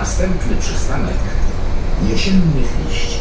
Następny przystanek jesiennych liści.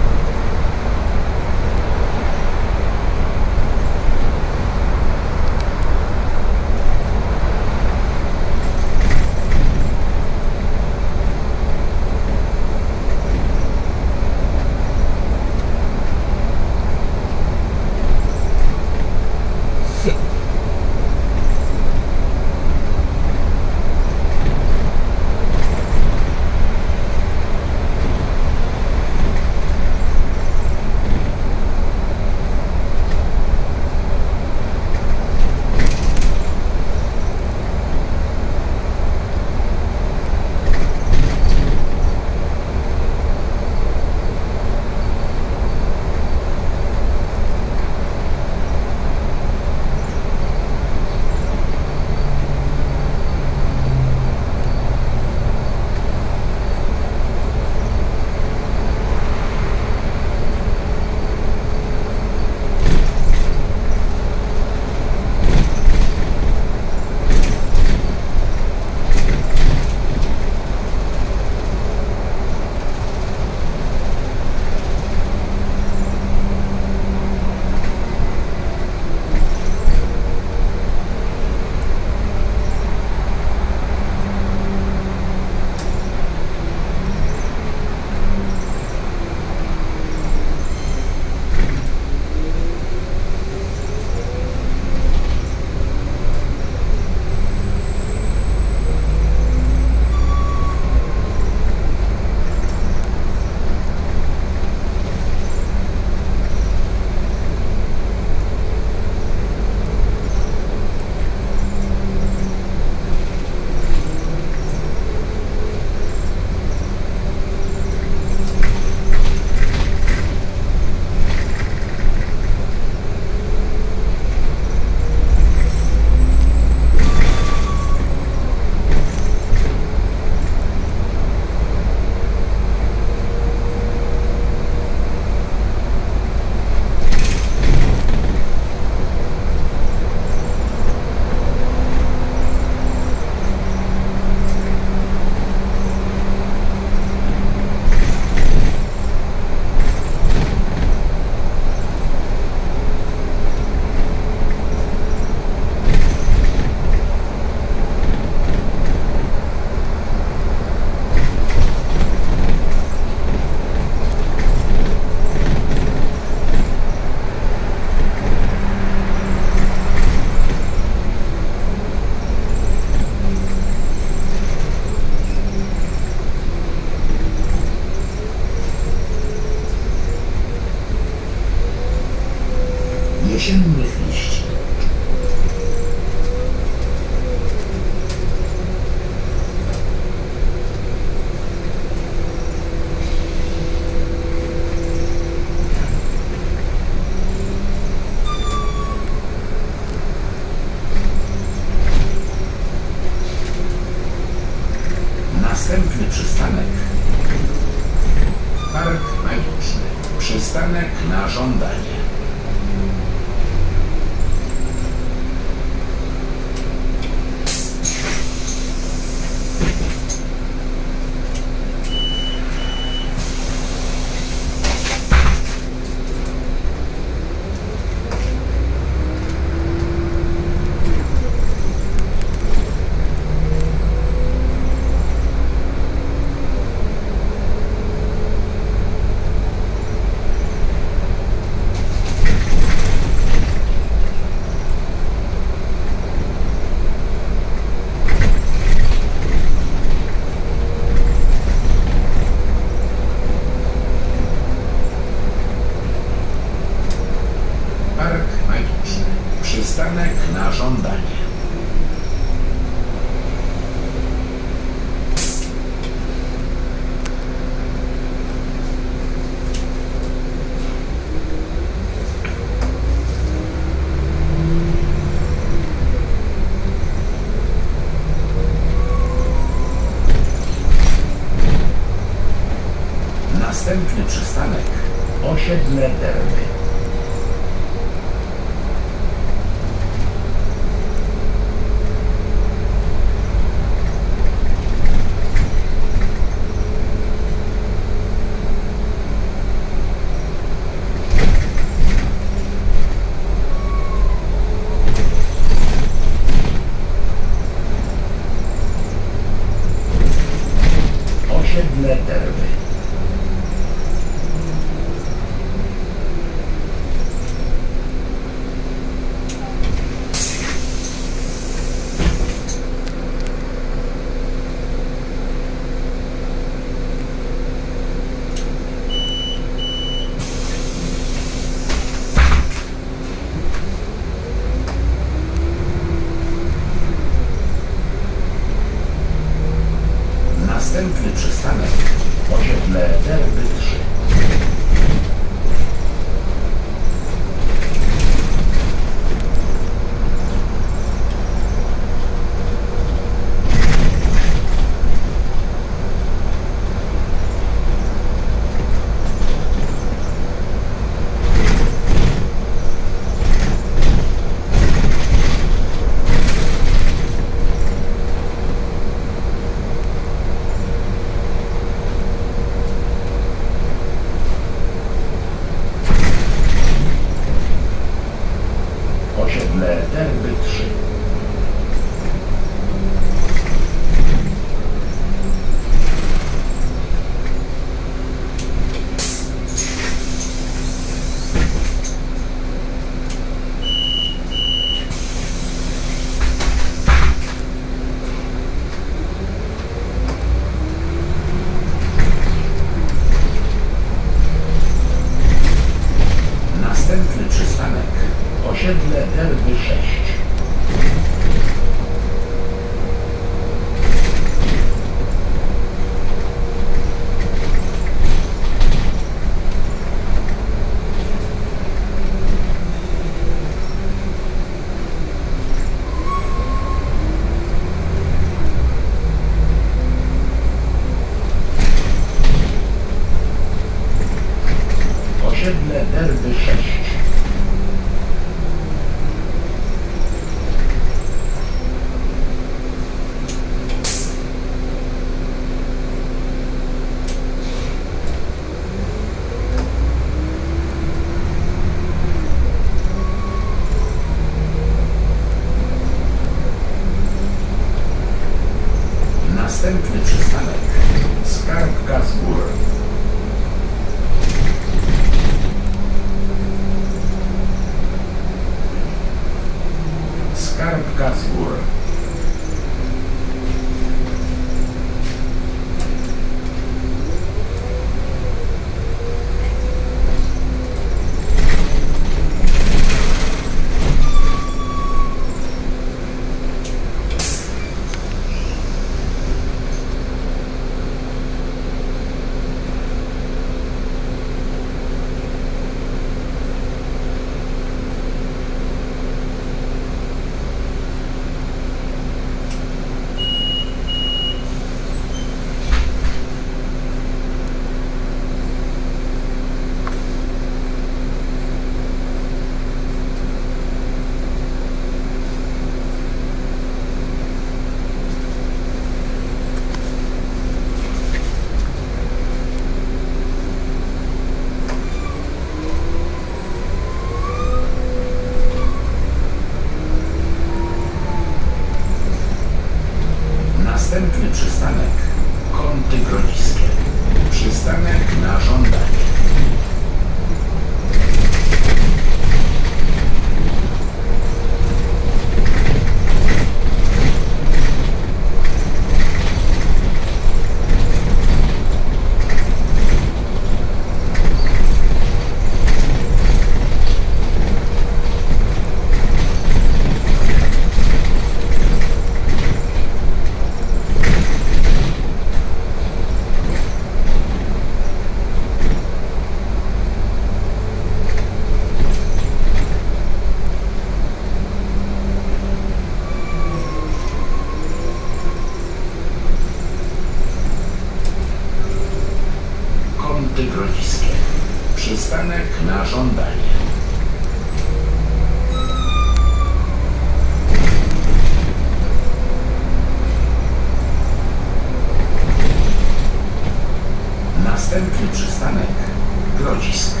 rodziny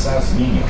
assassino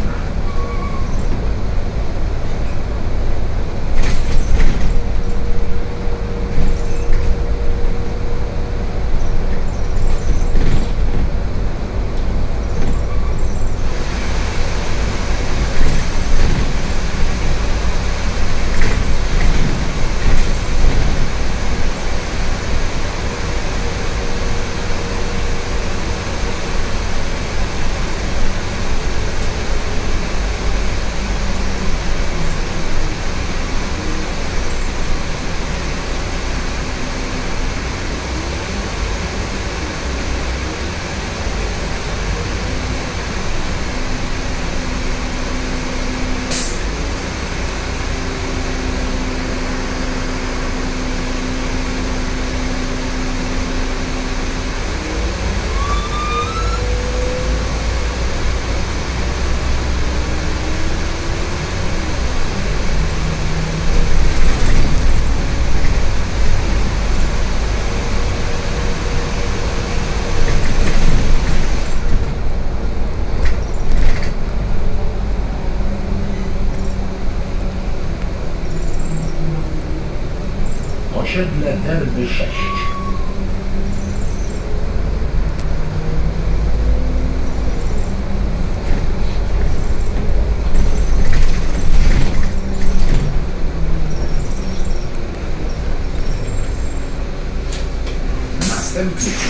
вообще для дальнешащих. Thank you.